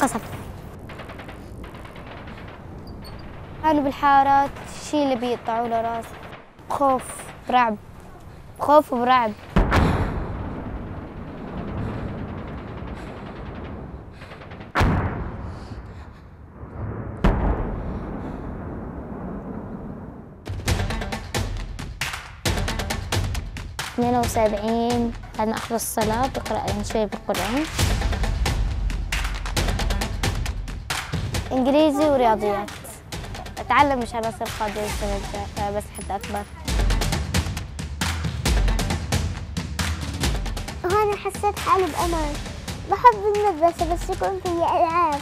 قصف كانوا بالحارات الشيء اللي بيقطعوا له راس خوف برعب. خوف وبرعب اثنين وسبعين. بعد ما أخلص الصلاة بقرأ شوي بالقرآن. إنجليزي ورياضيات. أتعلم مشان أصير قاضية السنة بس حتى أكبر. وهنا حسيت حالي بأمان. بحب المدرسة بس يكون في ألعاب.